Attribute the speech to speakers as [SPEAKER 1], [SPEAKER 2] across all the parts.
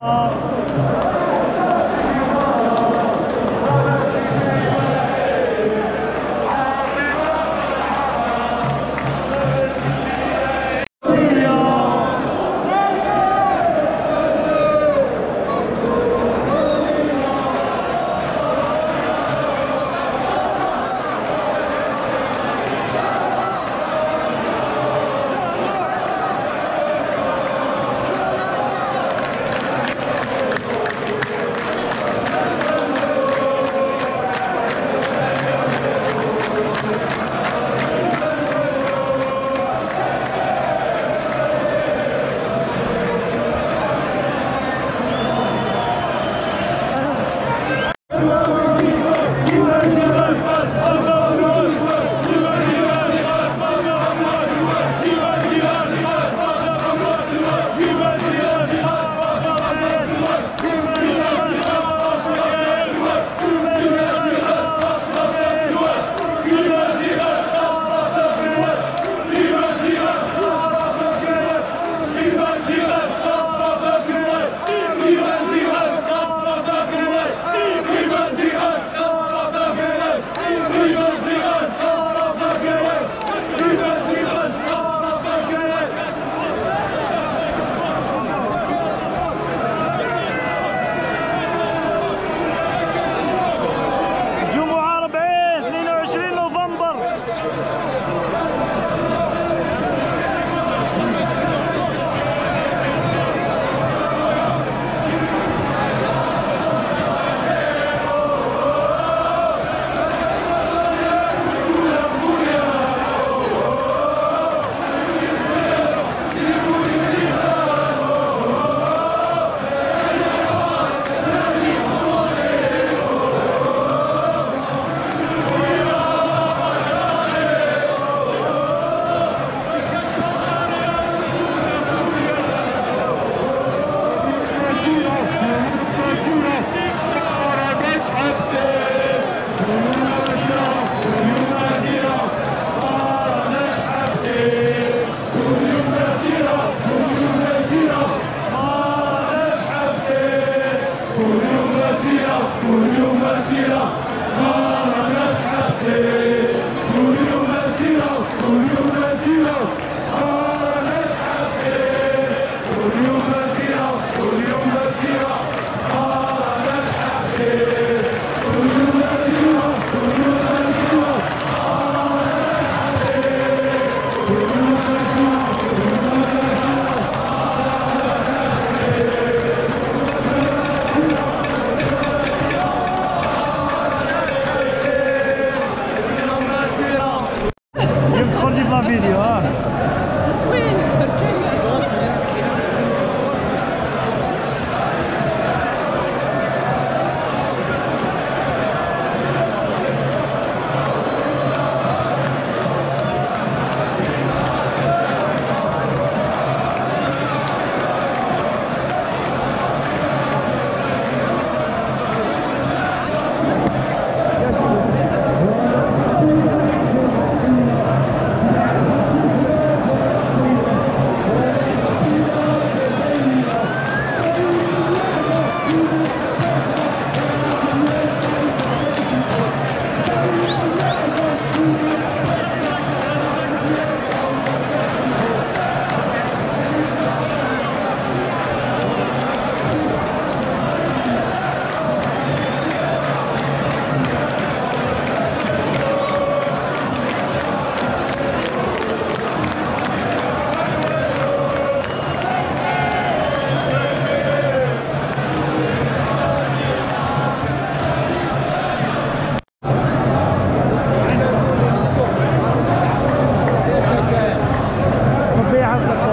[SPEAKER 1] 이번에비올때는우울증 이. كل يوم مسيرة كل يوم مسيرة غارتناش حبسين كل يوم مسيرة كل يوم مسيرة غارتناش حبسين كل يوم مسيرة كل يوم مسيرة Giorgi Flavidio, ó. عبد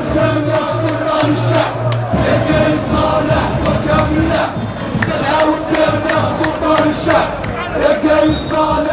[SPEAKER 1] قدام ناس الشعب لكن صالح وكامله صالح